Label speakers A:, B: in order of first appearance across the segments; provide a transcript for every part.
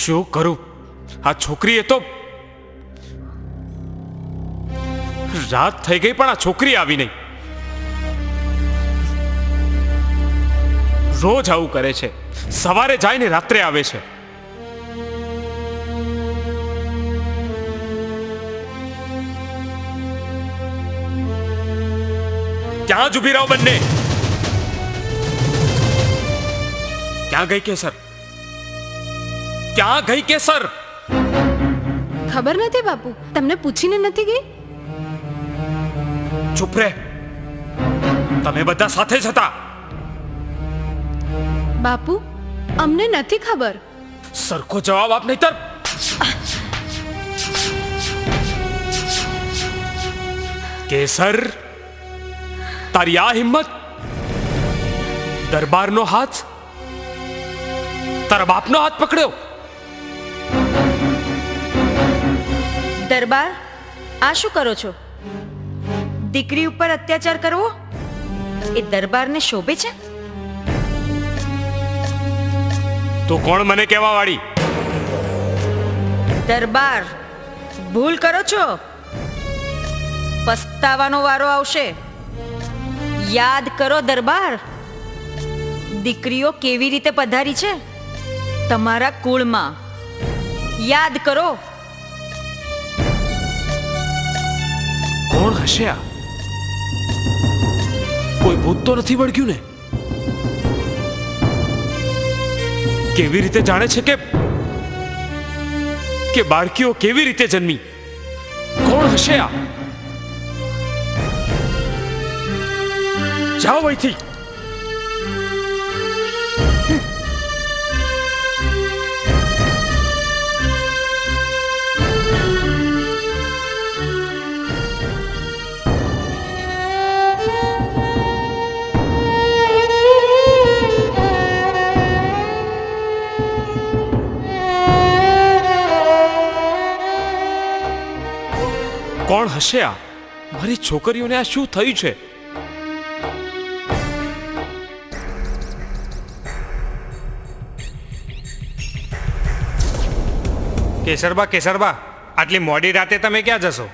A: શું કરું આ છોકરીએ તો રાત થઈ ગઈ પણ આ છોકરી આવી નહીં. રોજ આવું કરે છે. સવારે જાય ને રાત્રે આવે છે. ક્યાં જ ઊભી રહો બંને? ક્યાં ગઈ કે સર ક્યાં ગઈ કેસર?
B: ખબર નથી બાપુ? તમને પૂછીને નથી ગઈ?
A: ચૂપ રે તમે બધા સાથે જ હતા.
B: બાપુ અમને નથી ખબર.
A: સરખો જવાબ આપ નહીતર કેસર તારી આ હિંમત દરબારનો હાથ તારા બાપનો હાથ પકડ્યો.
C: દરબાર આ શું કરો છો? દીકરી ઉપર અત્યાચાર કરવો? એ દરબારને શોભે છે?
A: તો કોણ મને કહેવા વાળી?
C: દરબાર ભૂલ કરો છો? પસ્તાવાનો વારો આવશે. યાદ કરો દરબાર દીકરીઓ કેવી રીતે પધારી છે? તમારા કુળમાં. યાદ કરો.
A: કોણ હશે આ? કોઈ ભૂત તો નથી વળગ્યું ને? કેવી રીતે જાણે છે કે કે બાળકીઓ કેવી રીતે જન્મી? કોણ હશે આ? જાઓ અહીંથી. કોણ હશે આ? મારી છોકરીઓને આ શું થયું છે?
D: કેસરબા કેસરબા, આટલી મોડી રાતે તમે ક્યાં જશો?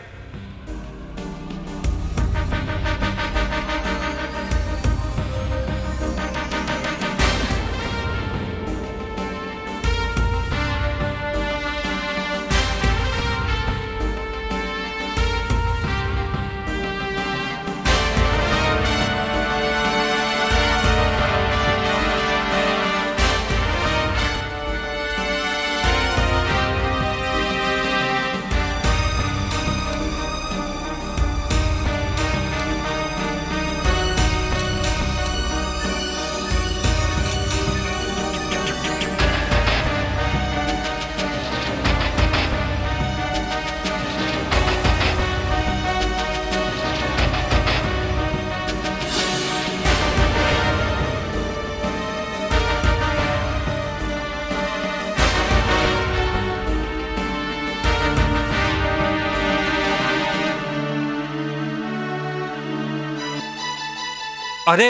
D: અરે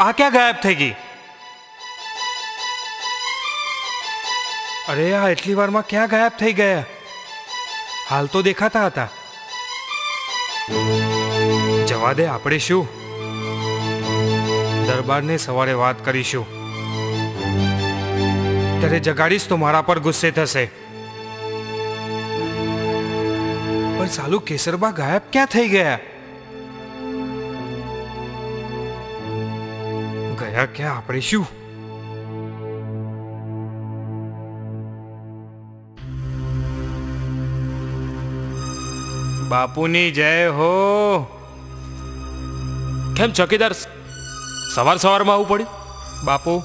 D: આ ક્યાં ગાયબ થઈ ગઈ અરે આ એટલી વારમાં ક્યાં ગાયબ થઈ ગયા હાલ તો દેખાતા હતા જવા દે આપણે શું દરબારને સવારે વાત કરીશું ત્યારે જગાડીશ તો મારા પર ગુસ્સે થશે પણ સાલું કેસરબા ગાયબ ક્યાં થઈ ગયા ગયા ક્યાં આપણે શું બાપુની જય હો.
A: કેમ ચોકીદાર સવાર સવારમાં આવું પડ્યું?
D: બાપુ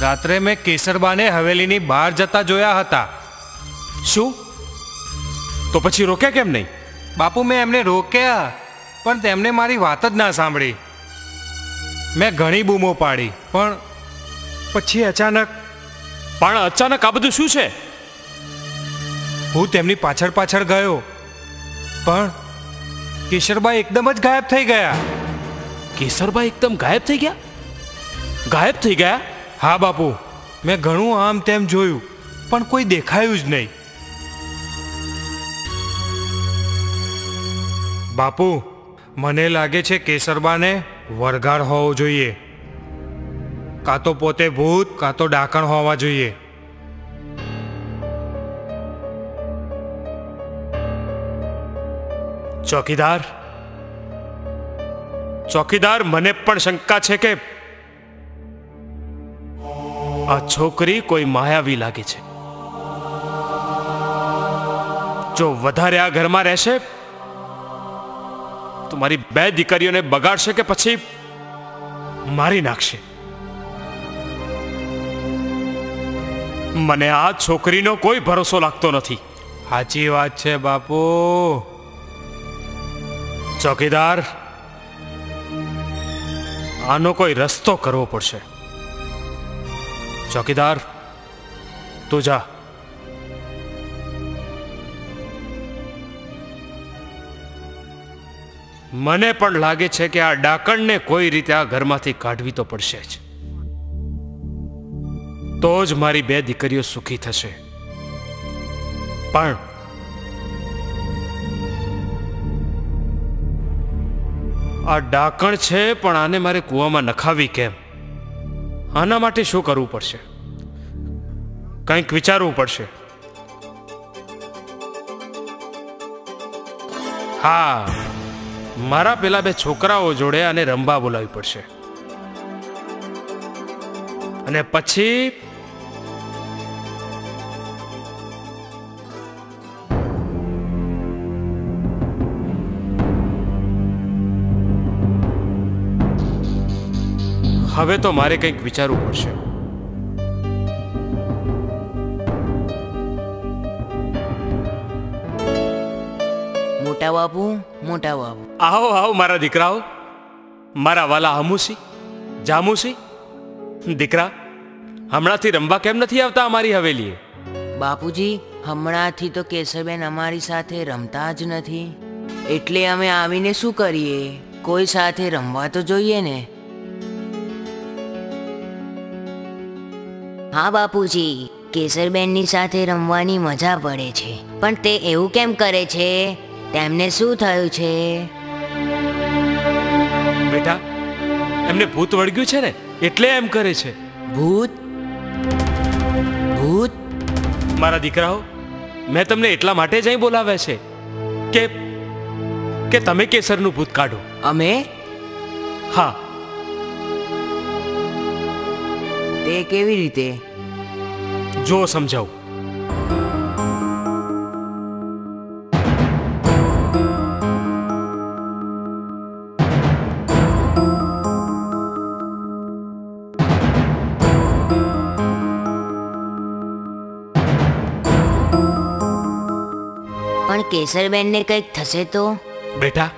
D: રાત્રે મેં કેસરબાને હવેલીની બહાર જતા જોયા હતા.
A: શું? તો પછી રોક્યા કેમ નહીં?
D: બાપુ મેં એમને રોક્યા પણ તેમણે મારી વાત જ ના સાંભળી. મેં ઘણી બૂમો પાડી પણ પછી અચાનક
A: પણ અચાનક આ બધું શું છે?
D: હું તેમની પાછળ પાછળ ગયો પણ કેશરબા એકદમ જ ગાયબ થઈ ગયા.
A: કેસરભાઈ એકદમ ગાયબ થઈ ગયા? ગાયબ થઈ ગયા?
D: હા બાપુ મેં ઘણું આમ તેમ જોયું પણ કોઈ દેખાયું જ નહીં. બાપુ મને લાગે છે કેસરબાને વરગાડ હોવો જોઈએ. કાં તો પોતે ભૂત, કાં તો ડાકણ હોવા જોઈએ.
A: ચોકીદાર? ચોકીદાર, મને પણ શંકા છે કે આ છોકરી કોઈ માયાવી લાગે છે. જો વધારે આ ઘરમાં રહેશે તો મારી બે દીકરીઓને બગાડશે કે પછી મારી નાખશે? મને આ છોકરીનો કોઈ ભરોસો લાગતો નથી.
D: સાચી વાત છે, બાપુ.
A: ચોકીદાર, આનો કોઈ રસ્તો કરવો પડશે. ચોકીદાર, તું જા. મને પણ લાગે છે કે આ ડાકણને કોઈ રીતે આ ઘરમાંથી કાઢવી તો પડશે જ. તો જ મારી બે દીકરીઓ સુખી થશે. પણ આ ડાકણ છે, પણ આને મારે કૂવામાં નખાવી કેમ? આના માટે શું કરવું પડશે? કંઈક વિચારવું પડશે. હા. મારા પેલા બે છોકરાઓ જોડે અને રંભા બોલાવી પડશે. અને પછી હવે તો મારે કંઈક વિચારવું પડશે.
E: મોટા બાપુ મોટા બાપુ.
A: આવો આવો મારા દીકરાઓ. મારા વાલા હમુસી જામુસી. દીકરા હમણાંથી રમવા કેમ નથી આવતા અમારી હવેલીએ?
E: બાપુજી હમણાંથી તો કેશવબેન અમારી સાથે રમતા જ નથી. એટલે અમે આવીને શું કરીએ? કોઈ સાથે રમવા તો જોઈએ ને?
F: હા બાપુજી કેસરબેનની સાથે રમવાની મજા પડે છે. પણ તે એવું કેમ કરે છે? તેમને શું થયું છે?
A: બેટા? એમને ભૂત વળગ્યું છે ને? એટલે એમ કરે છે.
E: ભૂત? ભૂત?
A: મારા દીકરાઓ મેં તમને એટલા માટે જ અહીં બોલાવ્યા છે કે કે તમે કેસરનું ભૂત કાઢો.
E: અમે?
A: હા.
E: તે કેવી રીતે?
A: જો સમજાવું.
F: કેસરબેનને કંઈક થશે તો?
A: બેટા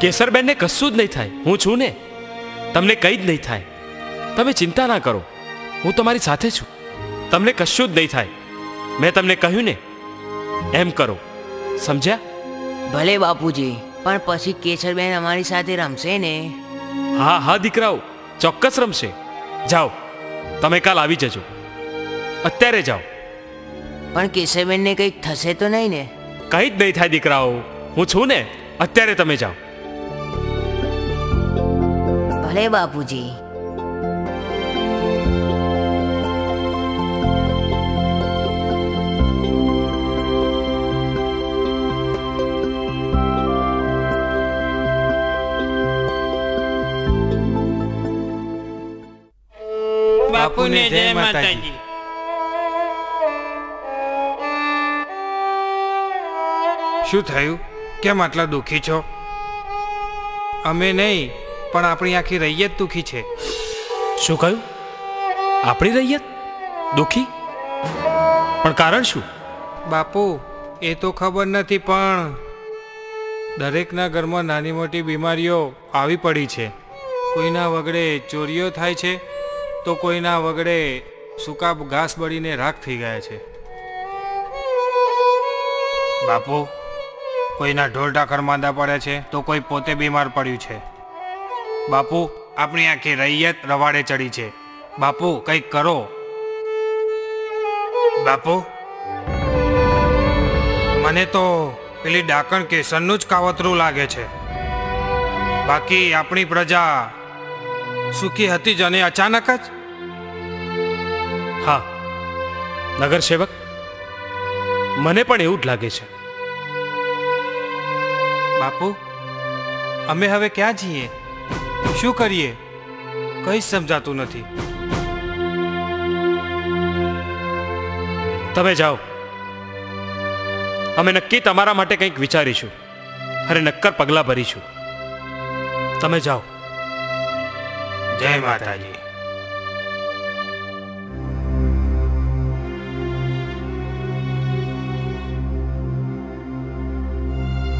A: કેસરબેનને કશું જ નહીં થાય. હું છું ને. તમને કંઈ જ નહીં થાય. તમે ચિંતા ના કરો. હું તમારી સાથે છું. તમને કશું જ નહીં થાય. મેં તમને કહ્યું ને. એમ કરો. સમજ્યા?
E: ભલે બાપુજી પણ પછી કેશરબેન અમારી સાથે રમશે ને?
A: હા હા દીકરાઓ. ચોક્કસ રમશે. જાઓ. તમે કાલ આવી જજો. અત્યારે જાઓ.
E: પણ કેશરબેનને કંઈક થશે તો નહીં ને?
A: કંઈ જ નહીં થાય દીકરાઓ. હું છું ને અત્યારે તમે જાઓ.
F: ભલે બાપુજી.
D: બાપુને જય માતાજી. શું થયું? કેમ આટલા દુઃખી છો? અમે નહીં પણ આપણી આખી રૈયત દુઃખી છે.
A: શું કહ્યું? આપણી રૈયત? દુઃખી? પણ કારણ શું?
D: બાપુ એ તો ખબર નથી પણ દરેકના ઘરમાં નાની મોટી બીમારીઓ આવી પડી છે. કોઈના વગડે ચોરીઓ થાય છે તો કોઈના વગડે સૂકા ઘાસ બળીને રાખ થઈ ગયા છે. બાપુ કોઈના ઢોર ખરમાંદા માંદા પડે છે તો કોઈ પોતે બીમાર પડ્યું છે. બાપુ, આપણી આખી રૈયત રવાડે ચડી છે. બાપુ, કંઈક કરો. બાપુ? મને તો પેલી ડાકણ કેસરનું જ કાવતરું લાગે છે. બાકી આપણી પ્રજા સુખી હતી જ અને અચાનક જ?
A: હા. નગર સેવક મને પણ એવું જ લાગે છે.
D: બાપુ, અમે હવે ક્યાં જઈએ? શું કરીએ? કંઈ સમજાતું નથી.
A: તમે જાઓ. અમે નક્કી તમારા માટે કંઈક વિચારીશું. અરે નક્કર પગલાં ભરીશું. તમે જાઓ.
D: જય માતાજી.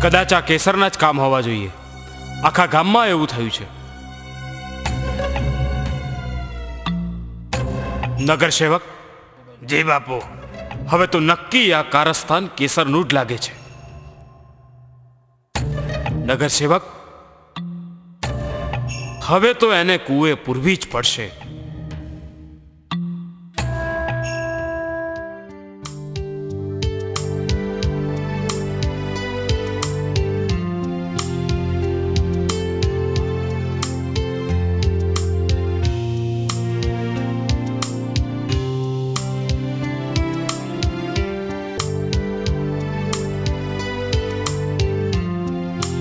A: કદાચ આ કેસરના જ કામ હોવા જોઈએ. આખા ગામમાં એવું થયું છે. નગર સેવક?
D: જી બાપુ.
A: હવે તો નક્કી આ કારસ્થાન કેસરનું જ લાગે છે. નગર સેવક? હવે તો એને કુએ પૂરવી જ પડશે.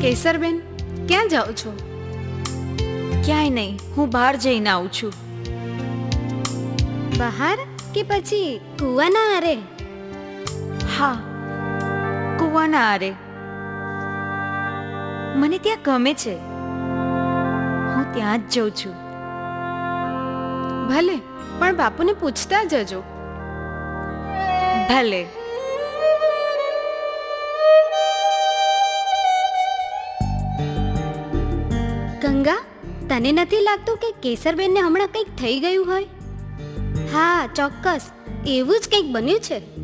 B: કેસરબેન ક્યાં જાઓ છો?
C: ક્યાંય નહીં હું બહાર જઈને આવું છું.
B: બહાર કે પછી કૂવાના આરે?
C: હા કૂવાના આરે. મને ત્યાં ગમે છે. હું ત્યાં જ જઉં છું.
B: ભલે પણ બાપુને પૂછતા જજો.
C: ભલે.
B: તને નથી લાગતું કે કેસરબેનને હમણાં કંઈક થઈ ગયું હોય? હા, ચોક્કસ. એવું જ કંઈક બન્યું છે.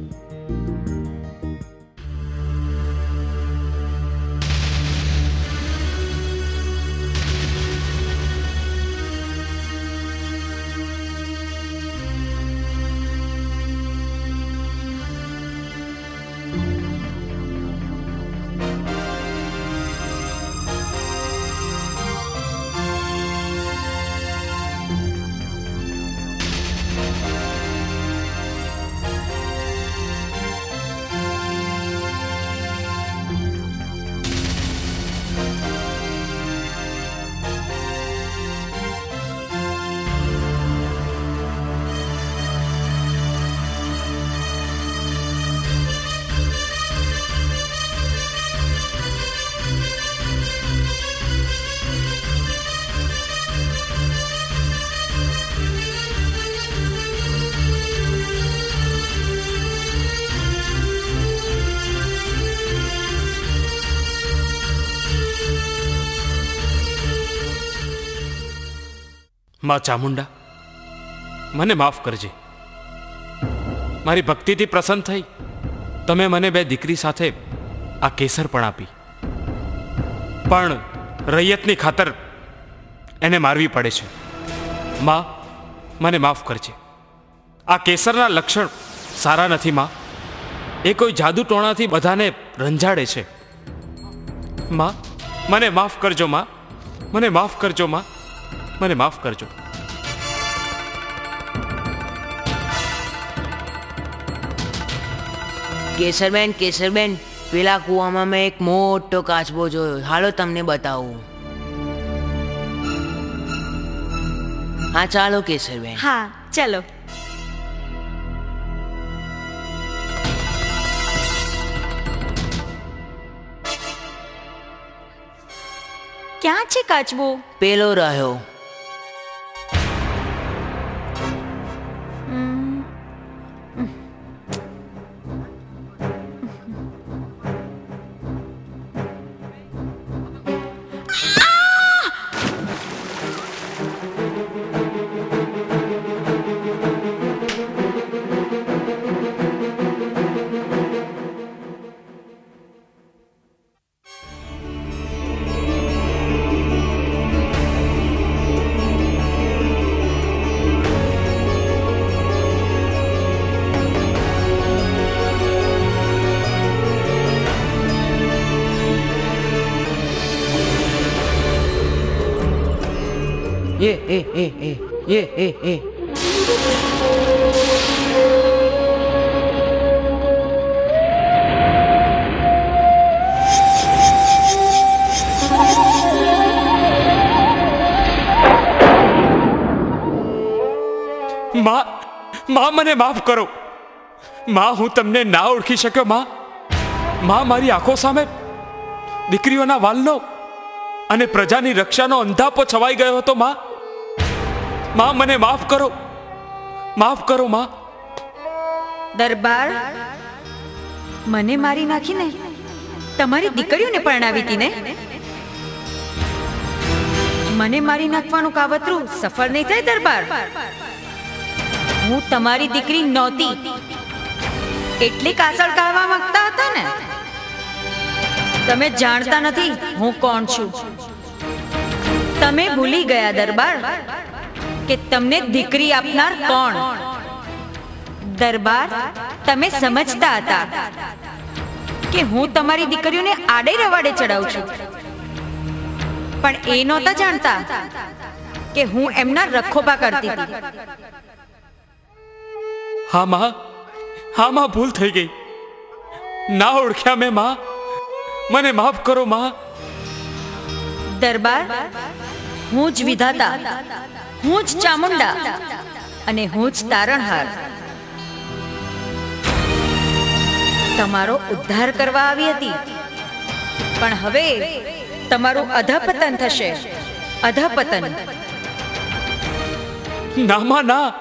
A: માં ચામુંડા. મને માફ કરજે. મારી ભક્તિથી પ્રસન્ન થઈ. તમે મને બે દીકરી સાથે આ કેસર પણ આપી. પણ રૈયતની ખાતર એને મારવી પડે છે. માં, મને માફ કરજે. આ કેસરના લક્ષણ સારા નથી, માં. એ કોઈ જાદુ ટોણાથી બધાને રંજાડે છે. માં, મને માફ કરજો, માં. મને માફ કરજો, માં. મને માફ કરજો.
E: કેસરબેન કેસરબેન પેલા કૂવામાં મેં એક મોટો કાચબો જોયો. હાલો તમને બતાવું. હા ચાલો કેસરબેન.
C: હા ચલો. ક્યાં છે કાચબો?
E: પેલો રહ્યો. એ એ એ એ એ એ એ.
A: માં માં મને માફ કરો. માં, હું તમને ના ઓળખી શક્યો, માં. માં મારી આંખો સામે દીકરીઓના વાલનો અને પ્રજાની રક્ષાનો અંધાપો છવાઈ ગયો હતો, માં. માં મને માફ કરો. માફ કરો માં.
C: દરબાર મને મારી નાખીને? તમારી દીકરીઓને પરણાવી હતી ને? મને મારી નાખવાનું કાવતરું સફળ નહીં થાય દરબાર. હું તમારી દીકરી નહોતી. એટલે કાસળ કાઢવા માંગતા હતા ને? તમે જાણતા નથી હું કોણ છું. તમે ભૂલી ગયા દરબાર. કે તમને દીકરી આપનાર કોણ? દરબાર તમે સમજતા હતા કે હું તમારી દીકરીઓને આડે રવાડે ચડાવું છું. પણ એ નહોતા જાણતા કે હું એમના રખોપા કરતી હતી.
A: હા માં. હા માં ભૂલ થઈ ગઈ. ના ઓળખ્યા મેં માં. મને માફ કરો માં.
C: દરબાર હું જ વિધાતા. હું જ ચામુંડા અને હું જ તારણહાર. તમારો ઉદ્ધાર કરવા આવી હતી. પણ હવે તમારું અધપતન થશે. અધપતન.
A: ના, માં, ના.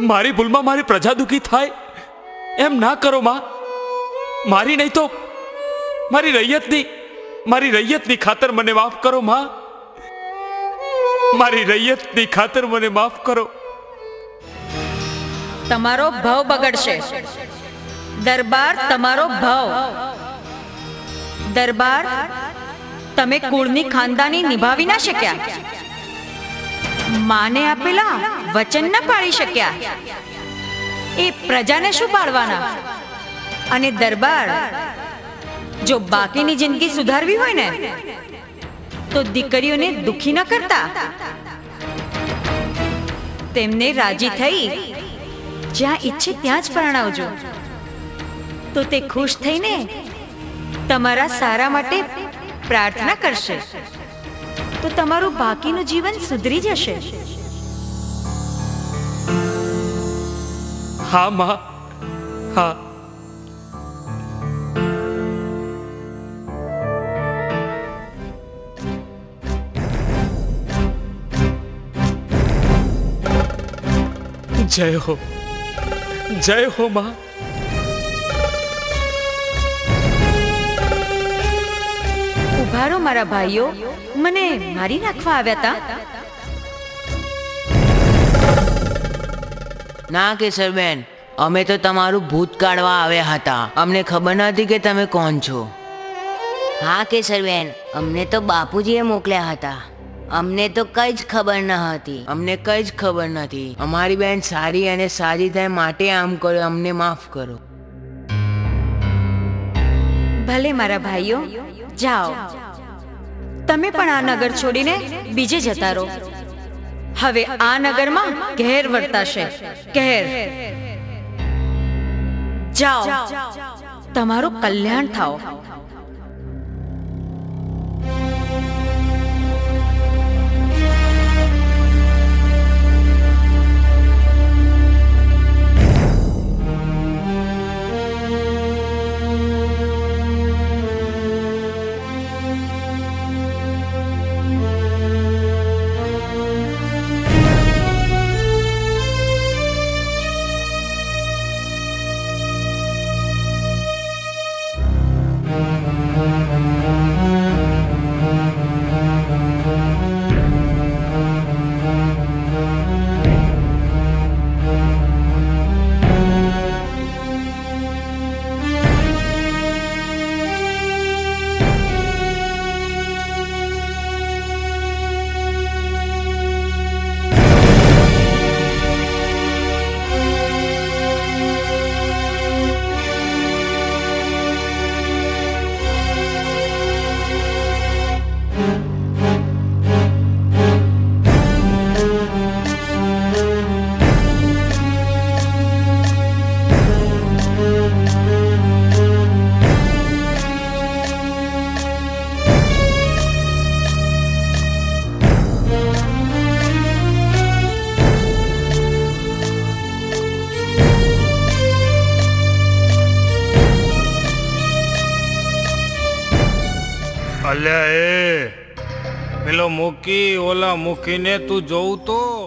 A: મારી ભૂલમાં મારી પ્રજા દુખી થાય. એમ ના કરો, માં. મારી નહીં તો મારી રૈયતની મારી રૈયતની ખાતર મને માફ કરો, માં. મારી રૈયતની ખાતર મને માફ કરો.
C: તમારો ભાવ બગડશે. દરબાર તમારો ભાવ. દરબાર તમે કુળની ખાનદાની નિભાવી ના શક્યા. માને આપેલા વચન ન પાળી શક્યા. એ પ્રજાને શું પાળવાના? અને દરબાર જો બાકીની જિંદગી સુધારવી હોય ને તો દીકરીઓને દુખી ન કરતા? તેમને રાજી થઈ, જ્યાં ઈચ્છે ત્યાં જ પરણાવજો. તો તે ખુશ થઈને તમારા સારા માટે પ્રાર્થના કરશે. તો તમારું બાકીનું જીવન સુધરી જશે.
A: હા, માં. હા. જય હો. જય હો માં.
C: ઉભારો મારા ભાઈઓ મને મારી નાખવા આવ્યા હતા
E: ના કેશરબેન અમે તો તમારું ભૂત કાઢવા આવ્યા હતા. અમને ખબર નથી કે તમે કોણ છો.
F: હા કેસરબેન અમને તો બાપુજીએ મોકલ્યા હતા. અમને તો કઈ જ ખબર ન હતી.
E: અમને કઈ જ ખબર નથી. અમારી બેન સારી અને સારી થાય માટે આમ કરો અમને માફ કરો.
C: ભલે મારા ભાઈઓ જાઓ. તમે પણ આ નગર છોડીને બીજે જતા રહો. હવે આ નગરમાં ઘેર વર્તાશે. ઘેર. જાઓ. તમારું કલ્યાણ થાઓ.
D: મૂકીને તું જોઉં તો?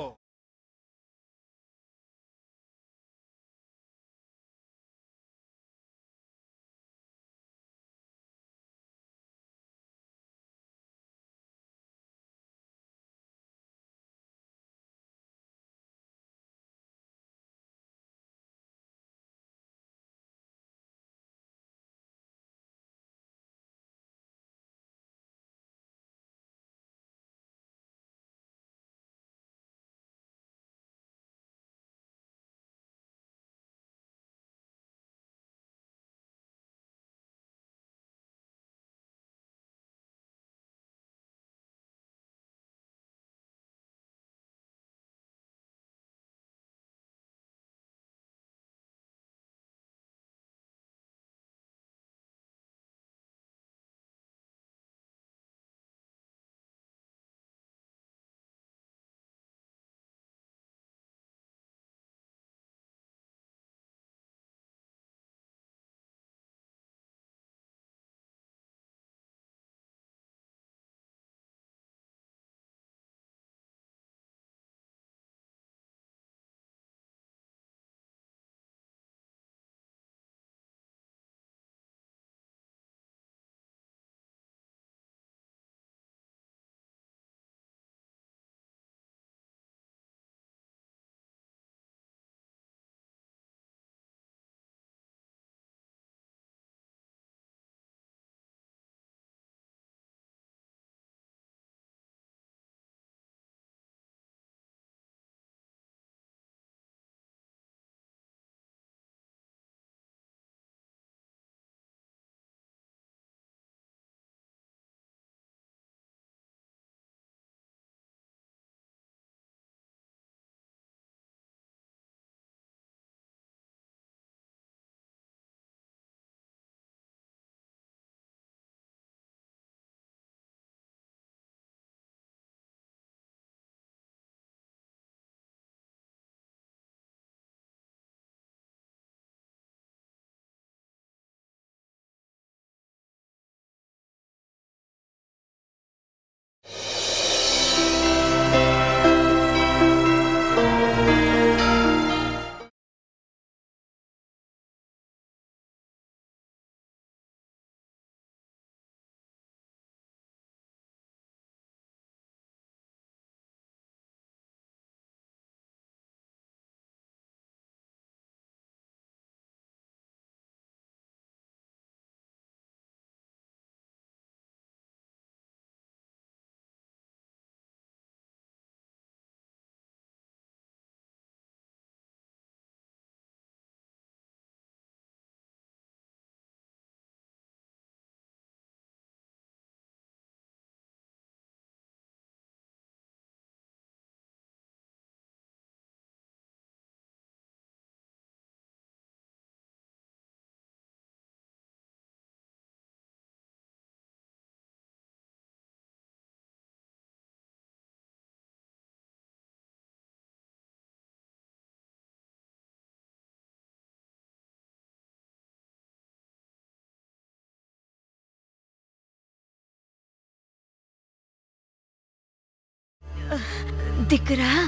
C: દીકરા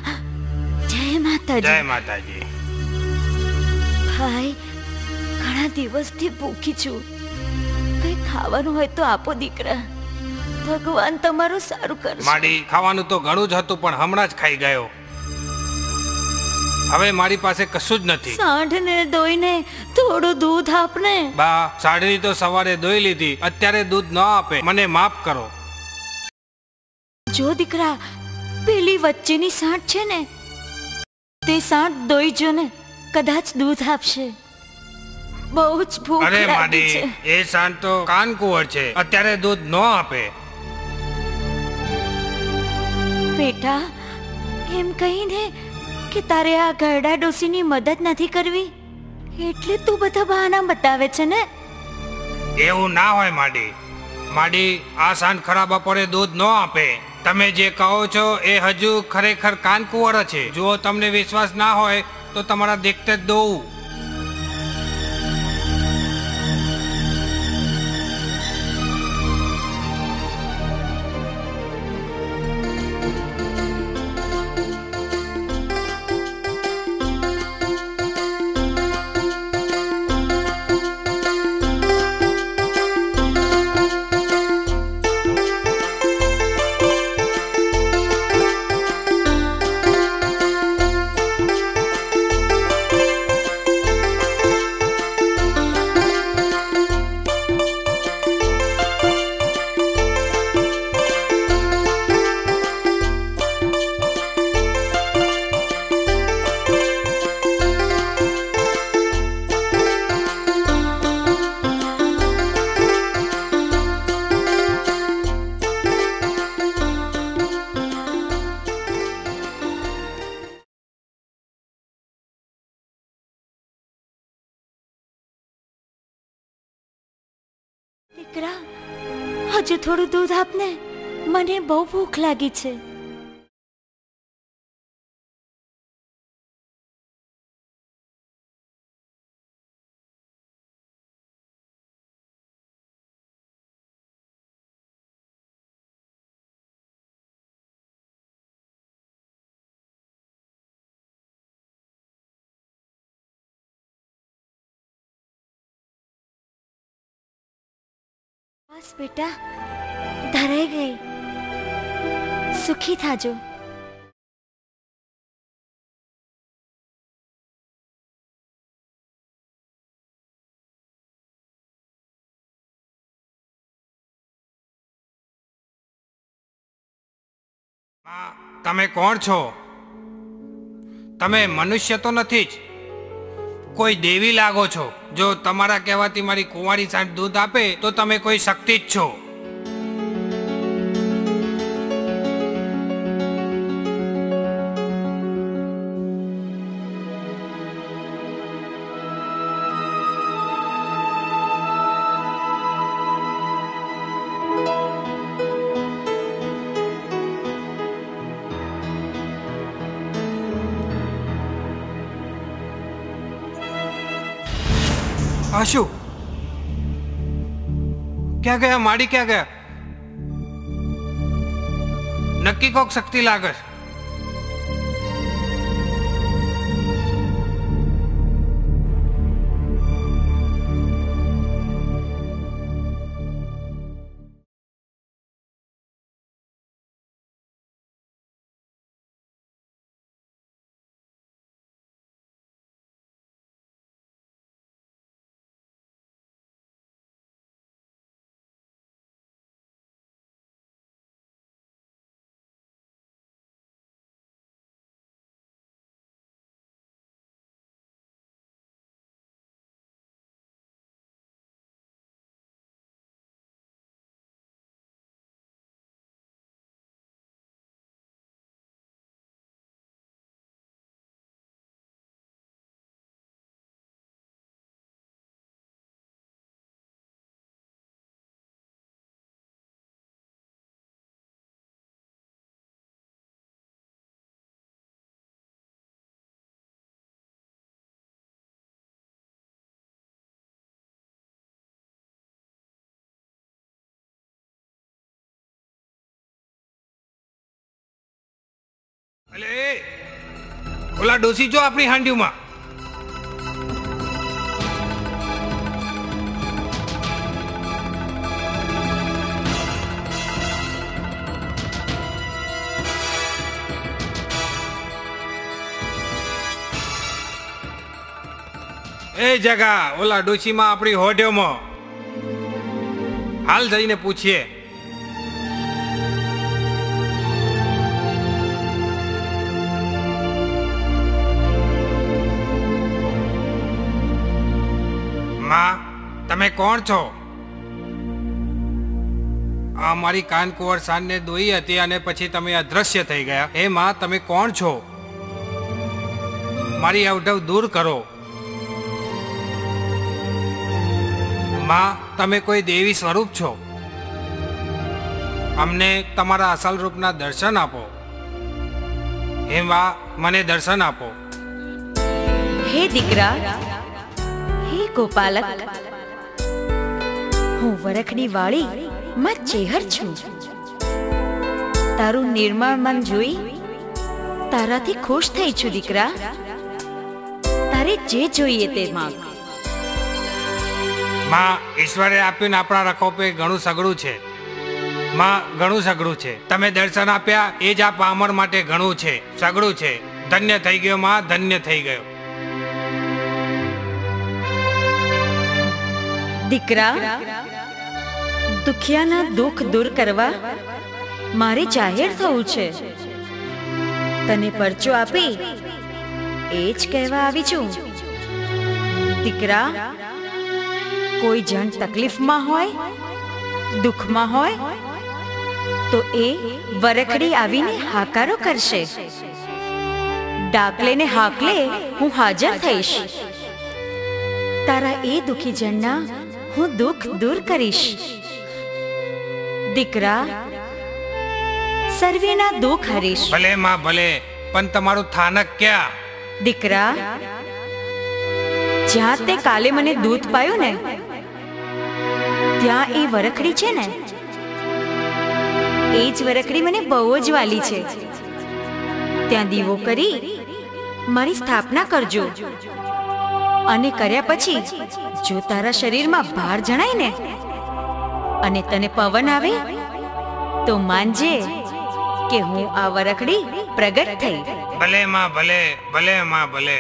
C: જય માતાજી.
D: જય માતાજી.
C: ભાઈ ઘણા દિવસથી ભૂખી છું. કઈ ખાવાનું હોય તો આપો દીકરા. ભગવાન તમારું સારું કરશે.
D: માડી ખાવાનું તો ઘણું જ હતું પણ હમણાં જ ખાઈ ગયો. હવે મારી પાસે કશું જ નથી.
C: સાંઢને દોઈને થોડું દૂધ આપને.
D: બા સાડી તો સવારે દોઈ લીધી અત્યારે દૂધ ન આપે. મને માફ કરો.
C: જો દીકરા પેલી વચ્ચેની સાંઠ છે ને તે સાંઠ દોઈ જો ને કદાચ દૂધ આપશે. બહુ જ ભૂખ
D: અરે
C: લાગી
D: માડી
C: છે.
D: એ સાંઠ તો કાન કુવર છે અત્યારે દૂધ ન આપે.
C: બેટા એમ કહીને કે તારે આ ઘરડા ડોસીની મદદ નથી કરવી? એટલે તું બધા બહાના બતાવે છે ને?
D: એવું ના હોય માડી. માડી આ સાંઠ ખરાબ બપોરે દૂધ ન આપે. તમે જે કહો છો એ હજુ ખરેખર કાનકુવડ છે. જો તમને વિશ્વાસ ના હોય તો તમારા દેખતે જ દોવું.
C: હજુ થોડું દૂધ આપને મને બહુ ભૂખ લાગી છે. બસ બેટા ધરાઈ ગઈ. સુખી થાજો.
D: તમે કોણ છો? તમે મનુષ્ય તો નથી જ. કોઈ દેવી લાગો છો? જો તમારા કહેવાથી મારી કુંવારી સાંઠ દૂધ આપે, તો તમે કોઈ શક્તિ જ છો. ક્યાં ગયા માડી ક્યાં ગયા નક્કી કોક શક્તિ લાગે છે. ઓલા ડોસી જો આપણી હાંડીમાં એ જગા ઓલા ડોશીમાં આપણી હોડ્યોમાં હાલ જઈને પૂછીએ. તમે કોણ છો? આ મારી કાનકુંવર સાનને દોઈ હતી અને પછી તમે અદ્રશ્ય થઈ ગયા. હે માં, તમે કોણ છો? મારી અવઢવ દૂર કરો. માં, તમે કોઈ દેવી સ્વરૂપ છો? અમને તમારા અસલ રૂપના દર્શન આપો. હે માં, મને દર્શન આપો.
C: હે દીકરા, હે ગોપાલક હું વરખડી વાળી માં ચેહર છું. તારું નિર્માણ મન જોઈ તારાથી ખુશ થઈ છું દીકરા. તારે જે જોઈએ તે માંગ.
D: માં ઈશ્વરે આપ્યું ને આપણા રખોપે ઘણું સઘળું છે. માં ઘણું સઘળું છે. તમે દર્શન આપ્યા એ જ આ પામર માટે ઘણું છે. સઘળું છે. ધન્ય થઈ ગયો માં ધન્ય થઈ ગયો.
C: દીકરા દુખિયાના દુઃખ દૂર કરવા મારે જાહેર થવું છે. તને પરચો આપી એ જ કહેવા આવી છું. દીકરા, કોઈ જણ તકલીફમાં હોય, દુઃખમાં હોય, તો એ વરખડી આવીને હાકારો કરશે. ડાકલે ને હાકલે હું હાજર થઈશ. તારા એ દુખી જણના હું દુઃખ દૂર કરીશ. દીકરા સર્વેના દુઃખ હરીશ.
D: ભલે માં ભલે પણ તમારું થાનક ક્યાં?
C: દીકરા જ્યાં તે કાલે મને દૂધ પાયું ને ત્યાં એ વરખડી છે ને? એ જ વરખડી મને બહુ જ વાલી છે. ત્યાં દીવો કરી મારી સ્થાપના કરજો. અને કર્યા પછી જો તારા શરીરમાં ભાર જણાય ને અને તને પવન આવે, તો માનજે કે હું આ વરખડી પ્રગટ થઈ.
D: ભલે માં ભલે ભલે માં ભલે.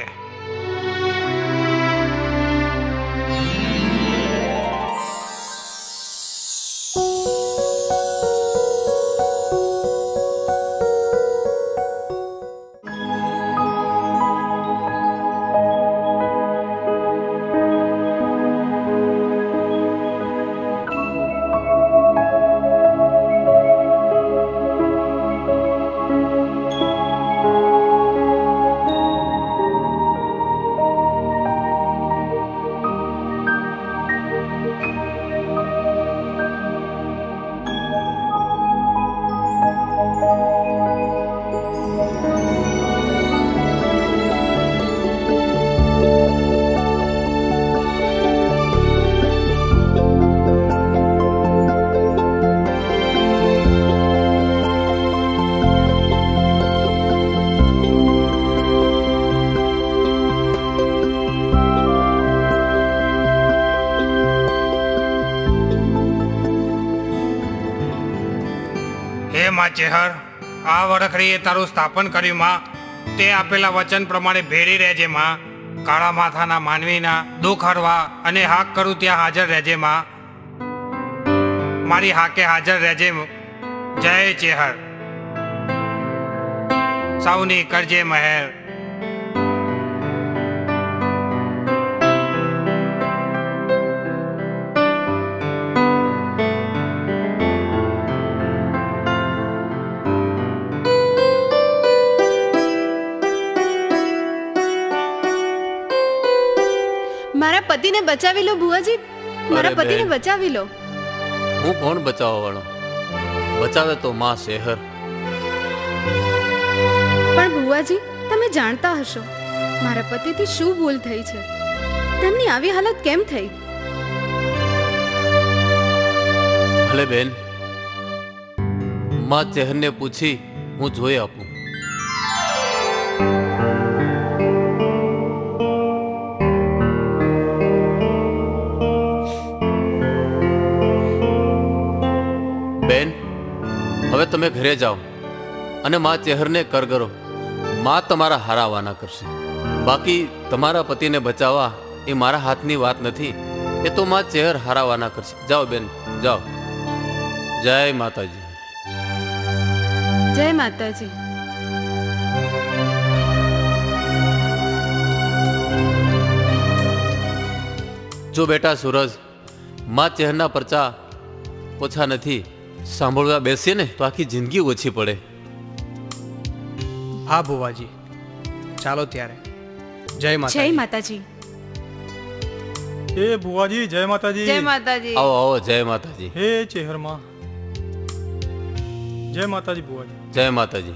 D: ચેહર, આ વરખડીએ તારું સ્થાપન કર્યું, માં. તે આપેલા વચન પ્રમાણે ભેળી રહેજે, માં. કાળા માથાના માનવીના દુઃખ હરવા અને હાક કરું ત્યાં હાજર રહેજે, માં. મારી હાકે હાજર રહેજે જય ચેહર. સૌની કરજે મહેર.
B: પતિને બચાવી લો ભુવાજી મારા પતિને બચાવી લો.
G: હું કોણ બચાવવા વાળો? બચાવે તો માં શહેર.
B: પણ ભુવાજી તમે જાણતા હશો મારા પતિથી શું ભૂલ થઈ છે? તેમની આવી હાલત કેમ થઈ?
G: ભલે બેન. માં ચહેરને પૂછી હું જોઈ આપું. તમે ઘરે જાઓ અને મા ચહેરને કરગરો મા તમારા હારાવાના કરશે. બાકી તમારા પતિને બચાવવા એ મારા હાથની વાત નથી. એ તો મા ચહેર હારાવાના કરશે. જાઓ બેન જાઓ. જય માતાજી.
B: જય માતાજી.
G: જો બેટા સૂરજ મા ચહેરના પરચા ઓછા નથી સાંભળવા બેસીએ ને તો આખી જિંદગી ઓછી પડે.
H: હા ભુવાજી. ચાલો ત્યારે. જય
C: જય માતાજી.
I: હે ભુવાજી જય માતાજી.
C: જય માતાજી.
G: આવો આવો જય માતાજી.
I: હે ચેહરમાં. જય માતાજી ભુવાજી.
G: જય માતાજી.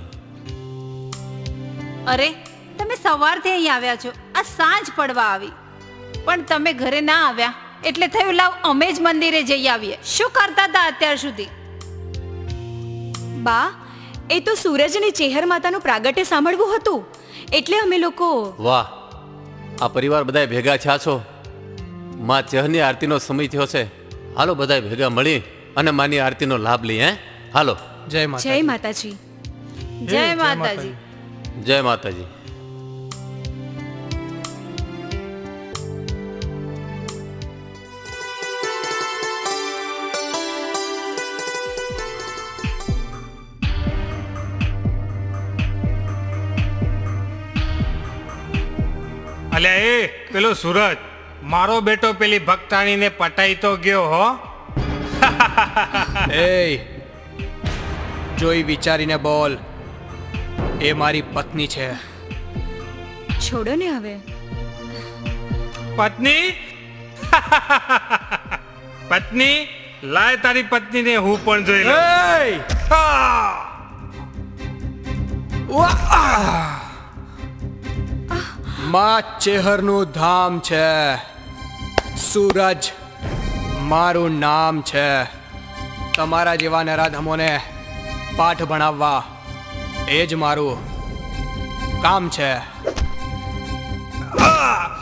J: અરે તમે સવારથી અહીં આવ્યા છો. આ સાંજ પડવા આવી. પણ તમે ઘરે ના આવ્યા. એટલે થયું લાવ અમે જ મંદિરે જઈ આવીએ. શું કરતા હતા અત્યાર સુધી?
C: બા એ તો સૂરજ અને ચેહર માતાનું પ્રાગટ્ય સાંભળવું હતું. એટલે અમે લોકો
G: વાહ આ પરિવાર બધાય ભેગા થયા છો. માં ચહેરની આરતીનો સમય થયો છે. હાલો બધાય ભેગા મળી અને માની આરતીનો લાભ લઈએ હે? હાલો.
H: જય
C: જય માતાજી.
J: જય માતાજી.
G: જય માતાજી.
D: અલ્યા એ પેલો સુરજ મારો બેટો પેલી ભક્તાણીને પટાઈ તો ગયો હો.
H: એ જોઈ વિચારીને બોલ એ મારી પત્ની છે.
C: છોડો ને હવે.
D: પત્ની? પત્ની લાય તારી પત્નીને હું પણ જોઈ લઉં.
H: માં ચેહરનું ધામ છે. સૂરજ મારું નામ છે. તમારા જેવા નરાધમોને પાઠ ભણાવવા એ જ મારું કામ છે.
D: યા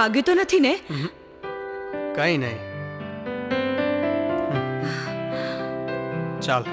K: વાગ્યું તો નથી ને?
H: કઈ નહીં. ચાલ.